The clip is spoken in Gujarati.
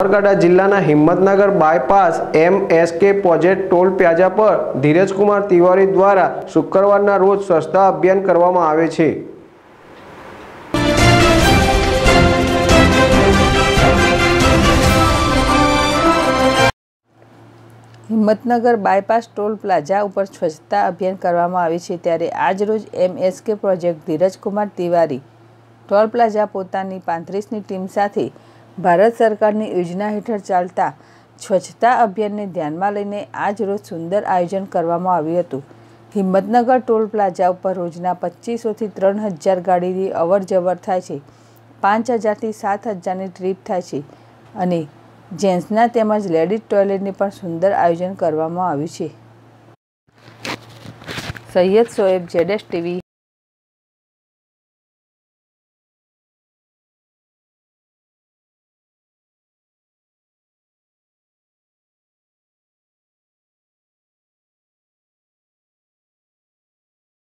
સાબરકાંઠા જિલ્લાના Himmatnagar bypass MSK project toll plaza પર ધીરજકુમાર તિવારી દ્વારા શુક્રવારના રોજ સ્વચ્છતા અભિયાન કરવામાં આવે છે. હિંમતનગર બાયપાસ ટોલ પ્લાઝા ઉપર સ્વચ્છતા અભિયાન કરવામાં આવે છે ત્યારે આજરોજ MSK project Dhirajkumar Tiwari toll plaza પોતાની પાંત્રીસની ટીમ સાથે ભારત સરકારની યોજના હેઠળ ચાલતા સ્વચ્છતા અભિયાનને ધ્યાનમાં લઈને આજ રોજ સુંદર આયોજન કરવામાં આવ્યું હતું. હિંમતનગર ટોલ પ્લાઝા ઉપર રોજના પચીસોથી ત્રણ હજાર ગાડીની અવર જવર થાય છે. પાંચ હજારથી સાત હજારની ટ્રીપ થાય છે અને જેન્ટ્સના તેમજ લેડીઝ ટોયલેટની પણ સુંદર આયોજન કરવામાં આવ્યું છે. સૈયદ શોએબ, જેડેશ ટીવી